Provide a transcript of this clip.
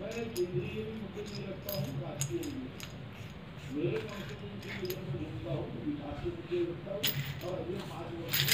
मैं केंद्रीय भी मुद्दे में रखता हूँ राष्ट्रीय भी मेरे कॉन्स्टिट्यूंसी में जब मैं घूमता हूँ विकास के मुद्दे रखता हूँ और अगले पाँच वर्ष में